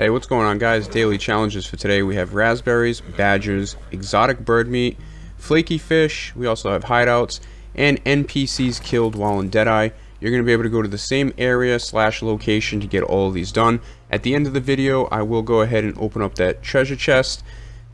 Hey, what's going on guys? Daily challenges for today. We have raspberries, badgers, exotic bird meat, flaky fish, we also have hideouts, and NPCs killed while in Deadeye. You're going to be able to go to the same area slash location to get all these done. At the end of the video, I will go ahead and open up that treasure chest.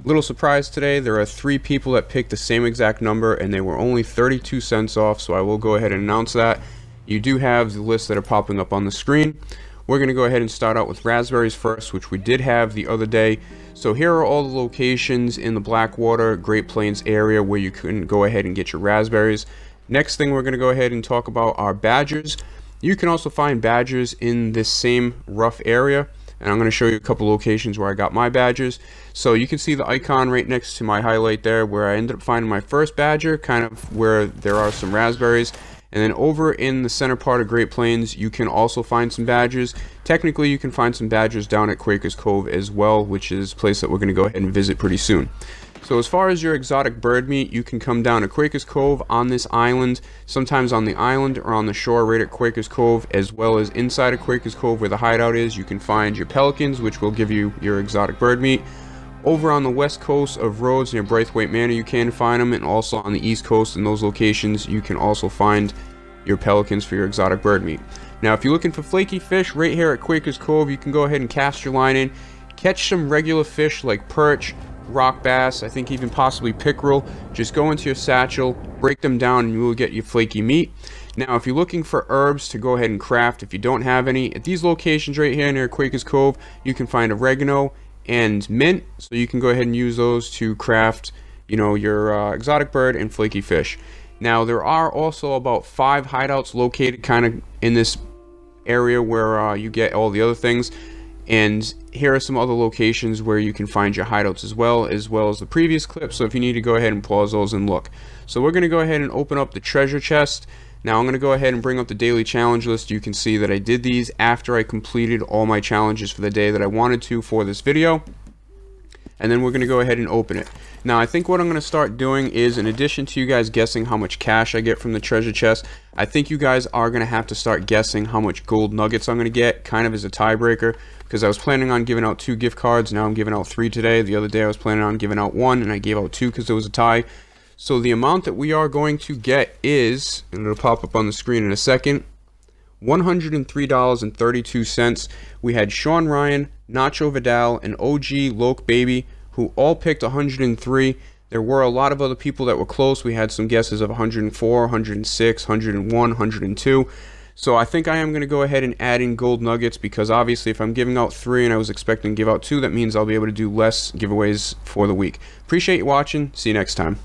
Little surprise today, there are three people that picked the same exact number and they were only 32 cents off, so I will go ahead and announce that. You do have the lists that are popping up on the screen. We're going to go ahead and start out with raspberries first, which we did have the other day. So here are all the locations in the Blackwater, Great Plains area where you can go ahead and get your raspberries. Next thing we're going to go ahead and talk about are badgers. You can also find badgers in this same rough area. And I'm going to show you a couple locations where I got my badgers. So you can see the icon right next to my highlight there where I ended up finding my first badger, kind of where there are some raspberries. And then over in the center part of Great Plains, you can also find some badgers. Technically, you can find some badgers down at Quakers Cove as well, which is a place that we're going to go ahead and visit pretty soon. So as far as your exotic bird meat, you can come down to Quakers Cove on this island, sometimes on the island or on the shore right at Quakers Cove, as well as inside of Quakers Cove where the hideout is, you can find your pelicans, which will give you your exotic bird meat. Over on the west coast of Rhodes near Braithwaite Manor, you can find them, and also on the east coast in those locations, you can also find your pelicans for your exotic bird meat. Now, if you're looking for flaky fish right here at Quakers Cove, you can go ahead and cast your line in, catch some regular fish like perch, rock bass, I think even possibly pickerel. Just go into your satchel, break them down, and you will get your flaky meat. Now, if you're looking for herbs to go ahead and craft, if you don't have any, at these locations right here near Quakers Cove, you can find oregano, and mint so you can go ahead and use those to craft you know your uh, exotic bird and flaky fish. Now there are also about five hideouts located kind of in this area where uh, you get all the other things and here are some other locations where you can find your hideouts as well as well as the previous clip so if you need to go ahead and pause those and look. So we're going to go ahead and open up the treasure chest now I'm going to go ahead and bring up the daily challenge list. You can see that I did these after I completed all my challenges for the day that I wanted to for this video. And then we're going to go ahead and open it. Now I think what I'm going to start doing is in addition to you guys guessing how much cash I get from the treasure chest, I think you guys are going to have to start guessing how much gold nuggets I'm going to get kind of as a tiebreaker because I was planning on giving out two gift cards. Now I'm giving out three today. The other day I was planning on giving out one and I gave out two because it was a tie. So the amount that we are going to get is, and it'll pop up on the screen in a second, $103.32. We had Sean Ryan, Nacho Vidal, and OG Loke Baby, who all picked 103. There were a lot of other people that were close. We had some guesses of 104, 106, 101, 102. So I think I am going to go ahead and add in gold nuggets because obviously if I'm giving out three and I was expecting to give out two, that means I'll be able to do less giveaways for the week. Appreciate you watching. See you next time.